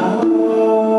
amor.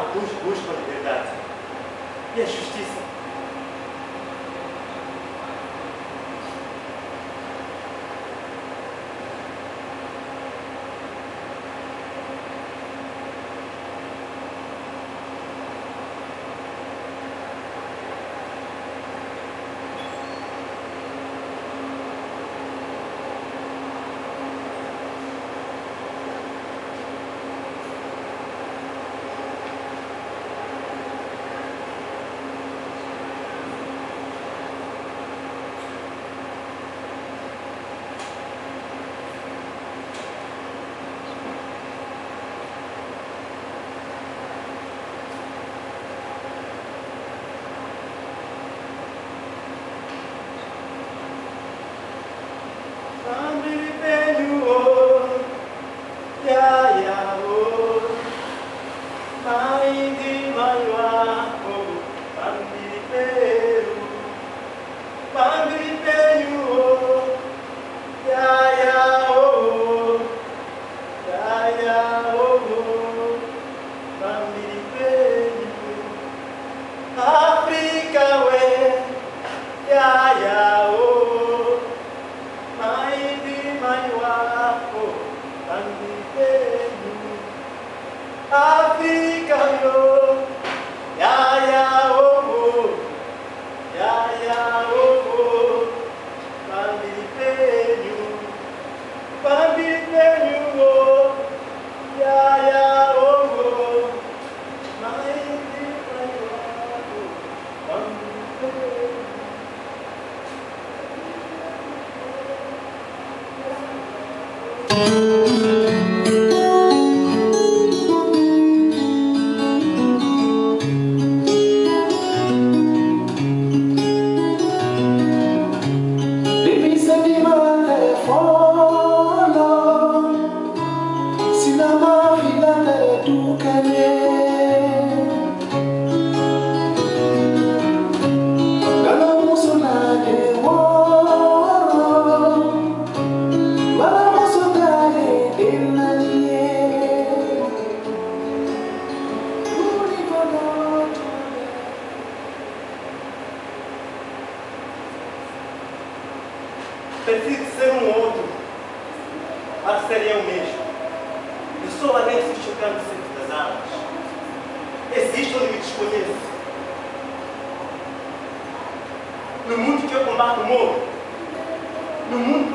alguns buscam a liberdade. E a justiça preciso ser um outro para seria eu mesmo. Eu sou lá dentro do chocante centro das almas. Existe onde me desconheço. No mundo que eu combato o morro, no mundo